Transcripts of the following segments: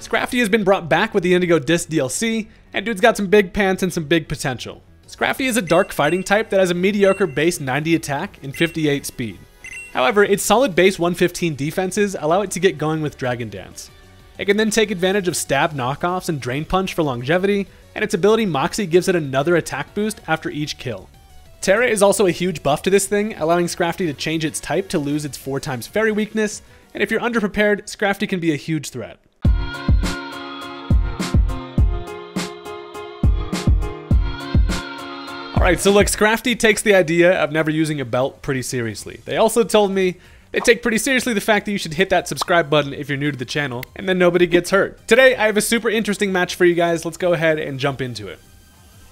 Scrafty has been brought back with the Indigo Disk DLC, and dude's got some big pants and some big potential. Scrafty is a dark fighting type that has a mediocre base 90 attack and 58 speed. However, its solid base 115 defenses allow it to get going with Dragon Dance. It can then take advantage of stab knockoffs and Drain Punch for longevity, and its ability Moxie gives it another attack boost after each kill. Tera is also a huge buff to this thing, allowing Scrafty to change its type to lose its 4 times fairy weakness, and if you're underprepared, Scrafty can be a huge threat. Alright, so look, Scrafty takes the idea of never using a belt pretty seriously. They also told me they take pretty seriously the fact that you should hit that subscribe button if you're new to the channel, and then nobody gets hurt. Today, I have a super interesting match for you guys. Let's go ahead and jump into it.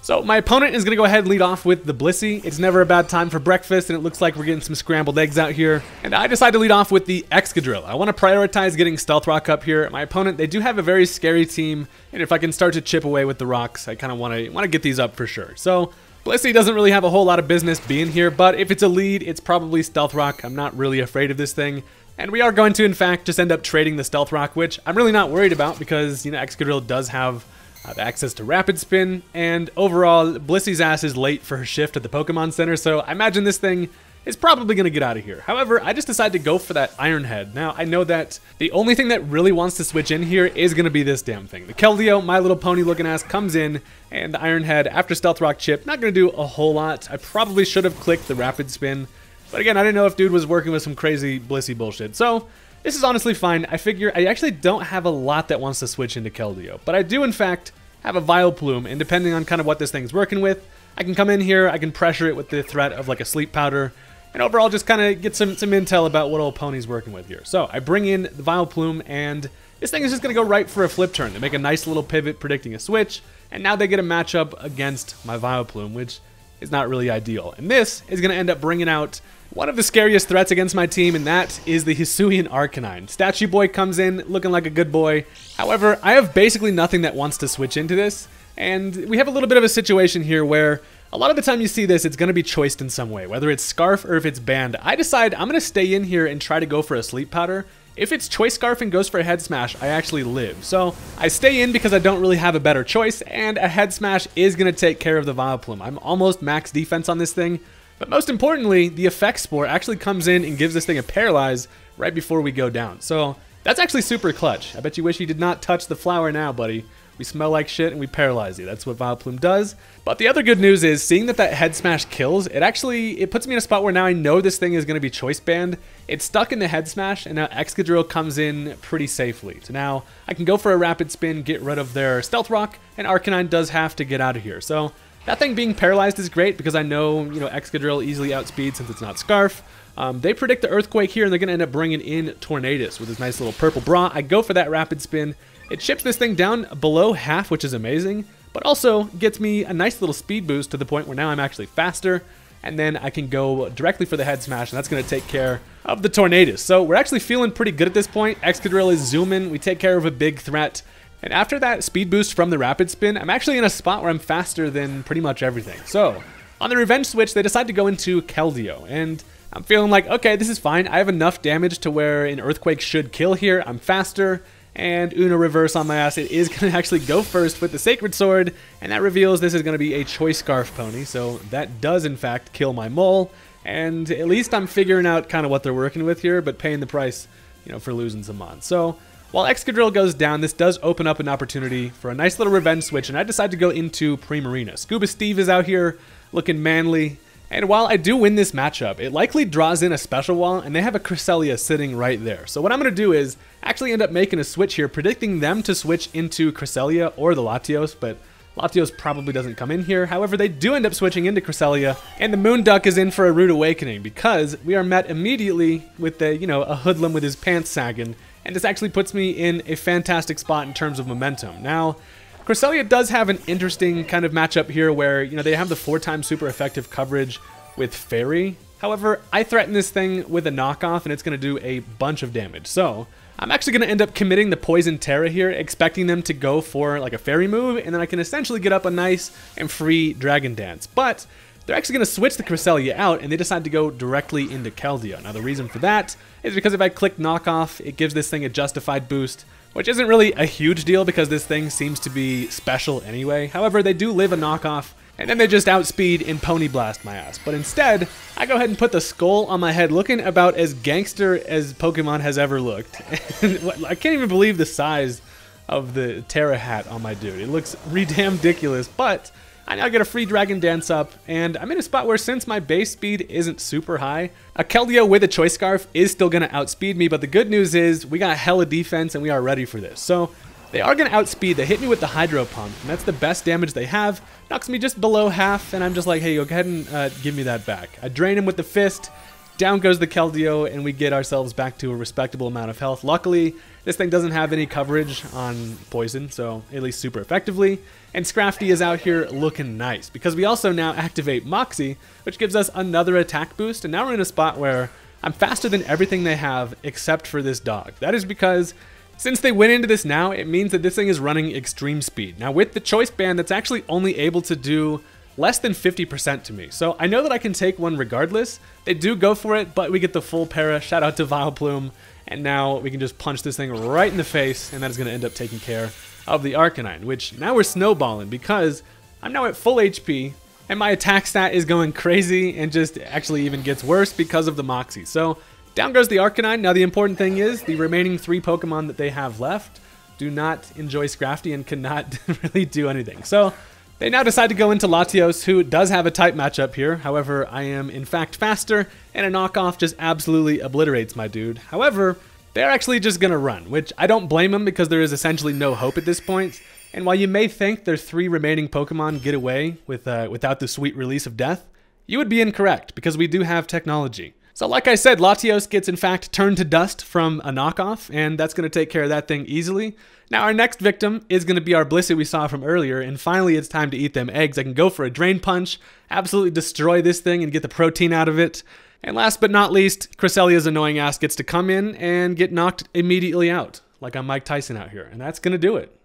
So my opponent is going to go ahead and lead off with the Blissey. It's never a bad time for breakfast, and it looks like we're getting some scrambled eggs out here. And I decide to lead off with the Excadrill. I want to prioritize getting Stealth Rock up here. My opponent, they do have a very scary team, and if I can start to chip away with the rocks, I kind of want to want to get these up for sure. So Blissey doesn't really have a whole lot of business being here, but if it's a lead, it's probably Stealth Rock. I'm not really afraid of this thing. And we are going to, in fact, just end up trading the Stealth Rock, which I'm really not worried about because, you know, Excadrill does have uh, access to Rapid Spin, and overall, Blissey's ass is late for her shift at the Pokemon Center, so I imagine this thing is probably going to get out of here. However, I just decided to go for that Iron Head. Now, I know that the only thing that really wants to switch in here is going to be this damn thing. The Keldeo, My Little Pony looking ass, comes in, and the Iron Head, after Stealth Rock Chip, not going to do a whole lot. I probably should have clicked the Rapid Spin, but again, I didn't know if dude was working with some crazy Blissey bullshit. So, this is honestly fine. I figure I actually don't have a lot that wants to switch into Keldeo, but I do, in fact, have a Vileplume, and depending on kind of what this thing's working with, I can come in here, I can pressure it with the threat of like a Sleep Powder, and overall just kind of get some, some intel about what old pony's working with here. So I bring in the Vileplume, and this thing is just going to go right for a flip turn. They make a nice little pivot predicting a switch, and now they get a matchup against my Vileplume, which is not really ideal. And this is going to end up bringing out one of the scariest threats against my team, and that is the Hisuian Arcanine. Statue Boy comes in looking like a good boy. However, I have basically nothing that wants to switch into this, and we have a little bit of a situation here where a lot of the time you see this, it's going to be choiced in some way, whether it's Scarf or if it's Band. I decide I'm going to stay in here and try to go for a Sleep Powder. If it's Choice Scarf and goes for a Head Smash, I actually live. So I stay in because I don't really have a better choice, and a Head Smash is going to take care of the Vileplume. I'm almost max defense on this thing, but most importantly, the Effect Spore actually comes in and gives this thing a Paralyze right before we go down. So that's actually super clutch. I bet you wish you did not touch the flower now, buddy. We smell like shit and we paralyze you. That's what Vileplume does. But the other good news is seeing that that head smash kills, it actually, it puts me in a spot where now I know this thing is going to be choice band. It's stuck in the head smash and now Excadrill comes in pretty safely. So now I can go for a rapid spin, get rid of their Stealth Rock, and Arcanine does have to get out of here. So that thing being paralyzed is great because I know, you know, Excadrill easily outspeeds since it's not Scarf. Um, they predict the Earthquake here, and they're going to end up bringing in Tornadus with his nice little purple bra. I go for that Rapid Spin. It chips this thing down below half, which is amazing, but also gets me a nice little speed boost to the point where now I'm actually faster, and then I can go directly for the head smash, and that's going to take care of the Tornadus. So we're actually feeling pretty good at this point. Excadrill is zooming. We take care of a big threat. And after that speed boost from the rapid spin, I'm actually in a spot where I'm faster than pretty much everything. So, on the revenge switch, they decide to go into Keldeo, and I'm feeling like, okay, this is fine. I have enough damage to where an Earthquake should kill here. I'm faster, and Uno reverse on my ass. It is going to actually go first with the Sacred Sword, and that reveals this is going to be a Choice Scarf pony, so that does in fact kill my mole, and at least I'm figuring out kind of what they're working with here, but paying the price, you know, for losing some mons. So, while Excadrill goes down, this does open up an opportunity for a nice little revenge switch, and I decide to go into Primarina. Scuba Steve is out here looking manly, and while I do win this matchup, it likely draws in a special wall, and they have a Cresselia sitting right there. So what I'm going to do is actually end up making a switch here, predicting them to switch into Cresselia or the Latios, but Latios probably doesn't come in here. However, they do end up switching into Cresselia, and the Moonduck is in for a rude awakening because we are met immediately with a, you know, a hoodlum with his pants sagging, and this actually puts me in a fantastic spot in terms of momentum. Now, Cresselia does have an interesting kind of matchup here where, you know, they have the four times super effective coverage with Fairy. However, I threaten this thing with a knockoff and it's going to do a bunch of damage. So, I'm actually going to end up committing the Poison Tera here, expecting them to go for like a Fairy move, and then I can essentially get up a nice and free Dragon Dance. But they're actually going to switch the Cresselia out, and they decide to go directly into Keldeo. Now, the reason for that is because if I click knockoff, it gives this thing a justified boost which isn't really a huge deal because this thing seems to be special anyway. However, they do live a knockoff, and then they just outspeed and pony blast my ass. But instead, I go ahead and put the skull on my head, looking about as gangster as Pokemon has ever looked. I can't even believe the size of the Tera hat on my dude. It looks ridiculous, but I now get a free Dragon Dance up, and I'm in a spot where since my base speed isn't super high, a Keldeo with a Choice Scarf is still going to outspeed me, but the good news is we got hella defense and we are ready for this. So they are going to outspeed. They hit me with the Hydro Pump, and that's the best damage they have. Knocks me just below half, and I'm just like, hey, go ahead and uh, give me that back. I drain him with the Fist, down goes the Keldeo, and we get ourselves back to a respectable amount of health. Luckily, this thing doesn't have any coverage on poison, so at least super effectively. And Scrafty is out here looking nice, because we also now activate Moxie, which gives us another attack boost, and now we're in a spot where I'm faster than everything they have except for this dog. That is because since they went into this now, it means that this thing is running extreme speed. Now with the choice band, that's actually only able to do less than 50% to me. So I know that I can take one regardless. They do go for it, but we get the full para. Shout out to Vileplume. And now we can just punch this thing right in the face, and that is going to end up taking care of the Arcanine, which now we're snowballing because I'm now at full HP, and my attack stat is going crazy and just actually even gets worse because of the Moxie. So down goes the Arcanine. Now the important thing is the remaining three Pokemon that they have left do not enjoy Scrafty and cannot really do anything. So they now decide to go into Latios, who does have a type matchup here. However, I am in fact faster, and a knockoff just absolutely obliterates my dude. However, they're actually just gonna run, which I don't blame them because there is essentially no hope at this point. And while you may think their three remaining Pokemon get away with uh, without the sweet release of death, you would be incorrect because we do have technology. So like I said, Latios gets in fact turned to dust from a knockoff, and that's going to take care of that thing easily. Now our next victim is going to be our Blissey we saw from earlier, and finally it's time to eat them eggs. I can go for a Drain Punch, absolutely destroy this thing and get the protein out of it. And last but not least, Cresselia's annoying ass gets to come in and get knocked immediately out, like I'm Mike Tyson out here, and that's going to do it.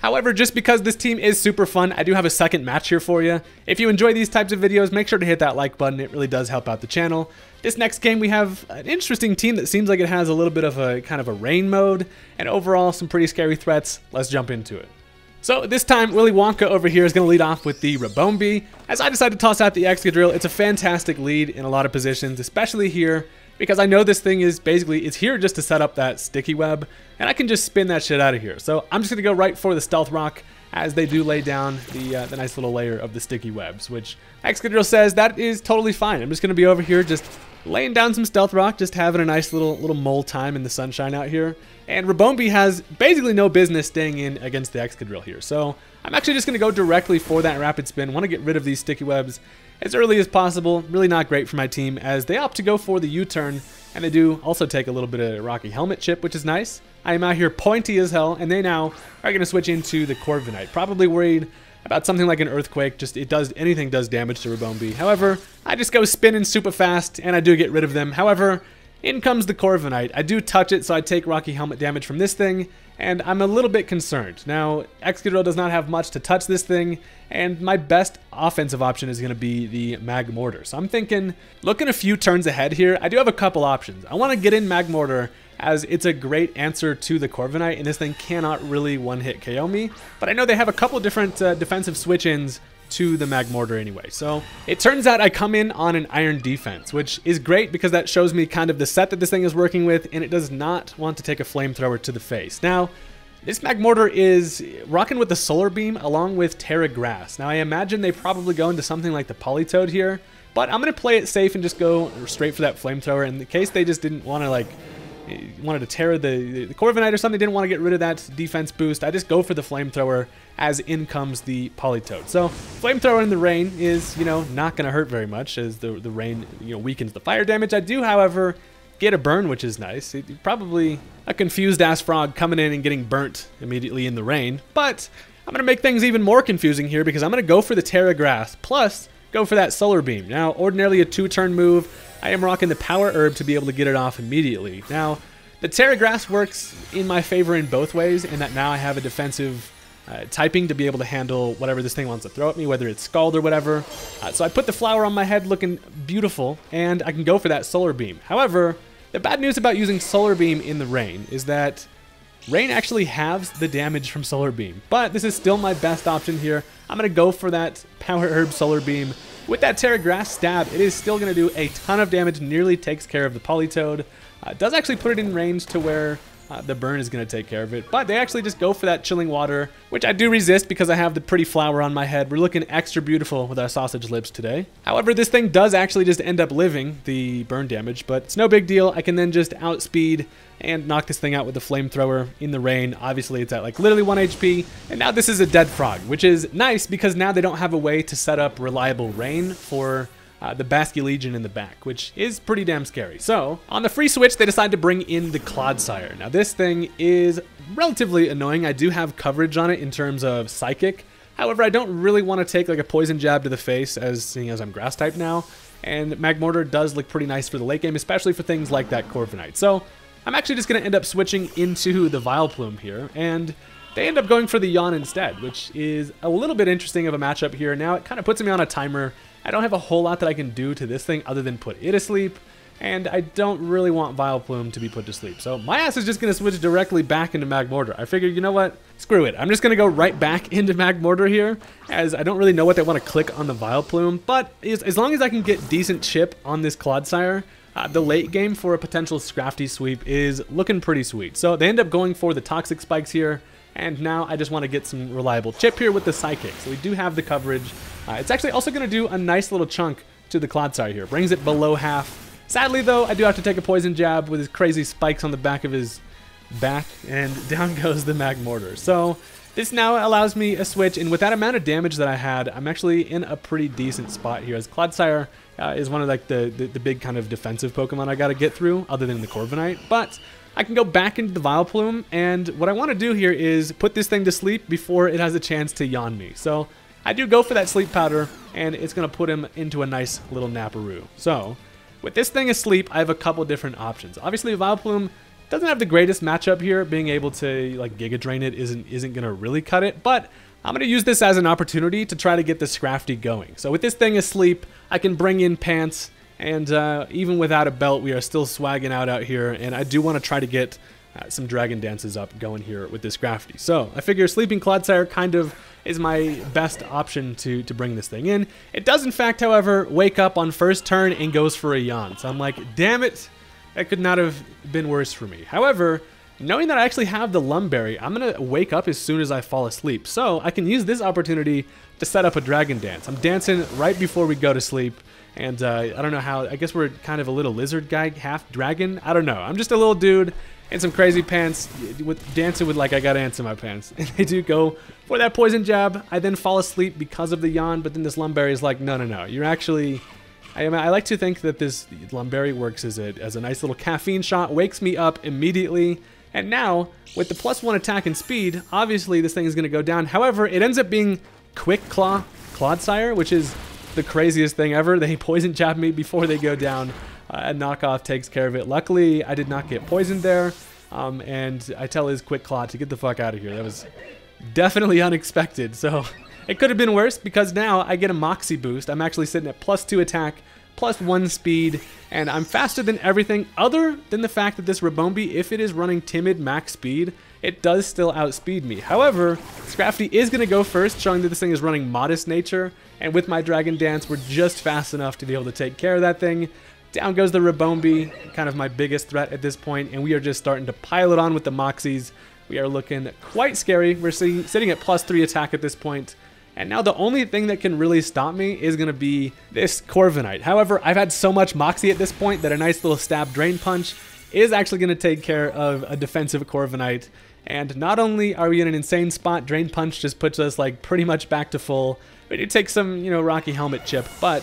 However, just because this team is super fun, I do have a second match here for you. If you enjoy these types of videos, make sure to hit that like button. It really does help out the channel. This next game, we have an interesting team that seems like it has a little bit of a kind of a rain mode, and overall some pretty scary threats. Let's jump into it. So this time, Willy Wonka over here is going to lead off with the Ribombee. As I decide to toss out the Excadrill, it's a fantastic lead in a lot of positions, especially here because I know this thing is basically, it's here just to set up that sticky web, and I can just spin that shit out of here. So I'm just to go right for the Stealth Rock, as they do lay down the, uh, the nice little layer of the sticky webs, which Excadrill says that is totally fine. I'm just to be over here just laying down some Stealth Rock, just having a nice little little mole time in the sunshine out here. And Ribombee has basically no business staying in against the Excadrill here. So I'm actually just to go directly for that Rapid Spin. want to get rid of these sticky webs as early as possible. Really not great for my team as they opt to go for the U-turn, and they do also take a little bit of Rocky Helmet chip, which is nice. I am out here pointy as hell, and they now are going to switch into the Corviknight. Probably worried about something like an Earthquake, just it does, anything does damage to Ribombee. However, I just go spinning super fast, and I do get rid of them. However, in comes the Corviknight. I do touch it, so I take Rocky Helmet damage from this thing, and I'm a little bit concerned. Now, Excadrill does not have much to touch this thing, and my best offensive option is going to be the Magmortar. So I'm thinking, looking a few turns ahead here, I do have a couple options. I want to get in Magmortar as it's a great answer to the Corviknight, and this thing cannot really one-hit KO me. But I know they have a couple different uh, defensive switch-ins to the Magmortar anyway. So it turns out I come in on an Iron Defense, which is great because that shows me kind of the set that this thing is working with, and it does not want to take a Flamethrower to the face. Now, this Magmortar is rocking with the Solar Beam along with Tera Grass. Now, I imagine they probably go into something like the Politoed here, but I'm going to play it safe and just go straight for that Flamethrower in the case they just didn't want to, like, wanted to tear the, the Corviknight or something, didn't want to get rid of that defense boost. I just go for the Flamethrower as in comes the Politoed. So Flamethrower in the rain is, you know, not going to hurt very much as the, the rain, you know, weakens the fire damage. I do, however, get a burn, which is nice. It, probably a confused ass frog coming in and getting burnt immediately in the rain. But I'm going to make things even more confusing here because I'm going to go for the Tera Grass, plus go for that Solar Beam. Now, ordinarily a two-turn move, I am rocking the Power Herb to be able to get it off immediately. Now, the Tera Grass works in my favor in both ways, in that now I have a defensive uh, typing to be able to handle whatever this thing wants to throw at me, whether it's Scald or whatever. Uh, so I put the flower on my head looking beautiful, and I can go for that Solar Beam. However, the bad news about using Solar Beam in the rain is that Rain actually halves the damage from Solar Beam, but this is still my best option here. I'm going to go for that Power Herb Solar Beam. With that Tera Grass stab, it is still going to do a ton of damage, nearly takes care of the Politoed. Uh, does actually put it in range to where uh, the burn is going to take care of it. But they actually just go for that chilling water, which I do resist because I have the pretty flower on my head. We're looking extra beautiful with our sausage lips today. However, this thing does actually just end up living the burn damage, but it's no big deal. I can then just outspeed and knock this thing out with the flamethrower in the rain. Obviously, it's at like literally 1 HP. And now this is a dead frog, which is nice because now they don't have a way to set up reliable rain for uh, the Basculegion in the back, which is pretty damn scary. So, on the free switch, they decide to bring in the Clodsire. Now, this thing is relatively annoying. I do have coverage on it in terms of Psychic. However, I don't really want to take like a Poison Jab to the face, as seeing as I'm Grass type now. And Magmortar does look pretty nice for the late game, especially for things like that Corviknight. So, I'm actually just going to end up switching into the Vileplume here, and they end up going for the Yawn instead, which is a little bit interesting of a matchup here. Now, it kind of puts me on a timer I don't have a whole lot that I can do to this thing other than put it asleep, and I don't really want Vileplume to be put to sleep. So my ass is just going to switch directly back into Magmortar. I figured, you know what? Screw it. I'm just going to go right back into Magmortar here, as I don't really know what they want to click on the Vileplume, but as, as long as I can get decent chip on this Clodsire, uh, the late game for a potential Scrafty sweep is looking pretty sweet. So they end up going for the Toxic Spikes here, and now I just want to get some reliable chip here with the Psychic. So we do have the coverage. Uh, it's actually also going to do a nice little chunk to the Clodsire here. Brings it below half. Sadly, though, I do have to take a Poison Jab with his crazy spikes on the back of his back, and down goes the Magmortar. So this now allows me a switch, and with that amount of damage that I had, I'm actually in a pretty decent spot here, as Clodsire uh, is one of like the, the, the, big kind of defensive Pokemon I got to get through, other than the Corviknight. But I can go back into the Vileplume, and what I want to do here is put this thing to sleep before it has a chance to yawn me. So I do go for that sleep powder, and it's going to put him into a nice little naparoo. So, with this thing asleep, I have a couple different options. Obviously, Vileplume doesn't have the greatest matchup here. Being able to like Giga Drain it isn't isn't going to really cut it, but I'm going to use this as an opportunity to try to get the Scrafty going. So with this thing asleep, I can bring in Pants, and uh, even without a belt, we are still swagging out out here, and I do want to try to get some Dragon Dances up going here with this Graffiti. So I figure Sleeping Clodsire kind of is my best option to, to bring this thing in. It does, in fact, however, wake up on first turn and goes for a yawn. So I'm like, damn it, that could not have been worse for me. However, knowing that I actually have the Lum Berry, I'm going to wake up as soon as I fall asleep. So I can use this opportunity to set up a Dragon Dance. I'm dancing right before we go to sleep. And uh, I don't know how, I guess we're kind of a little lizard guy, half dragon. I don't know. I'm just a little dude and some crazy pants with dancing with like I got ants in my pants. And they do go for that poison jab. I then fall asleep because of the yawn, but then this Lum Berry is like, no, no, no. You're actually... I, mean, I like to think that this Lum Berry works as a, as a nice little caffeine shot, wakes me up immediately, and now, with the plus one attack and speed, obviously this thing is going to go down. However, it ends up being Quick Claw Clodsire, which is the craziest thing ever. They poison jab me before they go down uh, knockoff takes care of it. Luckily, I did not get poisoned there, um, and I tell his quick claw to get the fuck out of here. That was definitely unexpected. So it could have been worse because now I get a Moxie boost. I'm actually sitting at plus two attack, plus one speed, and I'm faster than everything other than the fact that this Ribombee, if it is running timid max speed, it does still outspeed me. However, Scrafty is going to go first, showing that this thing is running modest nature, and with my Dragon Dance, we're just fast enough to be able to take care of that thing. Down goes the Ribombee, kind of my biggest threat at this point, and we are just starting to pile it on with the Moxies. We are looking quite scary. We're see, sitting at plus 3 attack at this point. And now the only thing that can really stop me is going to be this Corviknight. However, I've had so much Moxie at this point that a nice little stab Drain Punch is actually going to take care of a defensive Corviknight. And not only are we in an insane spot, Drain Punch just puts us like pretty much back to full. We do take some, you know, Rocky Helmet chip, but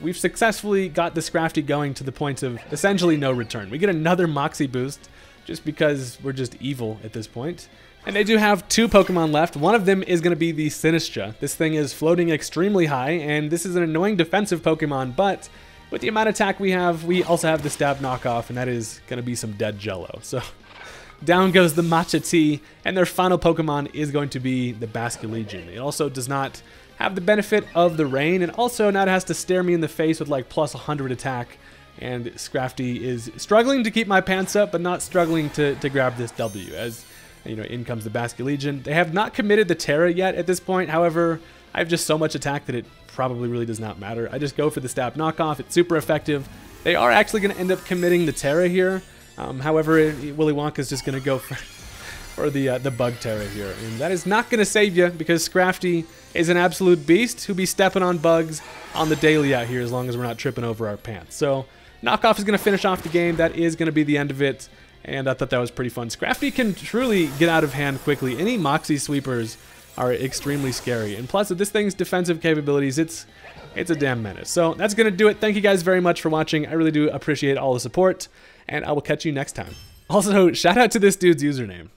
we've successfully got this Scrafty going to the point of essentially no return. We get another Moxie boost just because we're just evil at this point. And they do have two Pokemon left. One of them is going to be the Sinistcha. This thing is floating extremely high, and this is an annoying defensive Pokemon, but with the amount of attack we have, we also have the Stab knockoff, and that is going to be some dead Jello. So down goes the Matcha Tea, and their final Pokemon is going to be the Basculegion. It also does not have the benefit of the rain, and also now it has to stare me in the face with like plus 100 attack. And Scrafty is struggling to keep my pants up, but not struggling to, to grab this W. As you know, in comes the Basket Legion. They have not committed the Tera yet at this point. However, I have just so much attack that it probably really does not matter. I just go for the stab knockoff. It's super effective. They are actually going to end up committing the Tera here. Um, however, Willy Wonka is just going to go for, for the uh, the Bug Tera here. And that is not going to save you because Scrafty is an absolute beast who be stepping on bugs on the daily out here as long as we're not tripping over our pants. So Knockoff is going to finish off the game. That is going to be the end of it. And I thought that was pretty fun. Scrafty can truly get out of hand quickly. Any Moxie sweepers are extremely scary. And plus, with this thing's defensive capabilities, it's it's a damn menace. So that's going to do it. Thank you guys very much for watching. I really do appreciate all the support, and I will catch you next time. Also, shout out to this dude's username.